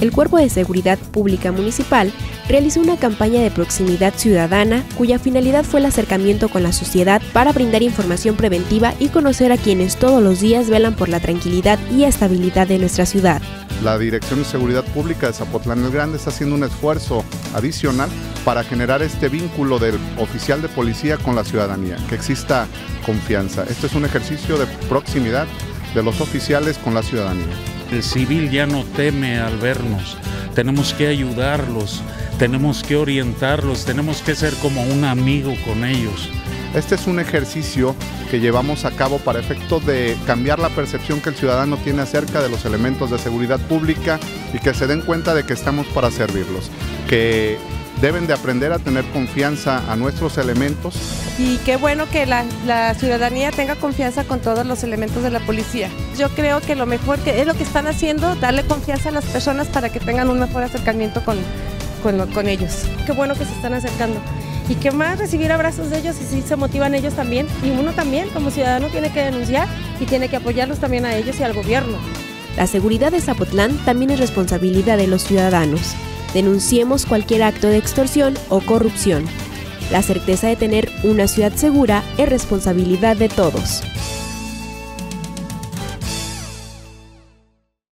el Cuerpo de Seguridad Pública Municipal realizó una campaña de proximidad ciudadana cuya finalidad fue el acercamiento con la sociedad para brindar información preventiva y conocer a quienes todos los días velan por la tranquilidad y estabilidad de nuestra ciudad. La Dirección de Seguridad Pública de Zapotlán el Grande está haciendo un esfuerzo adicional para generar este vínculo del oficial de policía con la ciudadanía, que exista confianza. Este es un ejercicio de proximidad de los oficiales con la ciudadanía. El civil ya no teme al vernos, tenemos que ayudarlos, tenemos que orientarlos, tenemos que ser como un amigo con ellos. Este es un ejercicio que llevamos a cabo para efecto de cambiar la percepción que el ciudadano tiene acerca de los elementos de seguridad pública y que se den cuenta de que estamos para servirlos, que deben de aprender a tener confianza a nuestros elementos. Y qué bueno que la, ciudadanía tenga confianza con todos los elementos de la policía. Yo creo que lo mejor que es lo que están haciendo, darle confianza a las personas para que tengan un mejor acercamiento con, con, con ellos. Qué bueno que se están acercando. Y qué más recibir abrazos de ellos y si se motivan ellos también. Y uno también, como ciudadano, tiene que denunciar y tiene que apoyarlos también a ellos y al gobierno. La seguridad de Zapotlán también es responsabilidad de los ciudadanos. Denunciemos cualquier acto de extorsión o corrupción. La certeza de tener una ciudad segura es responsabilidad de todos.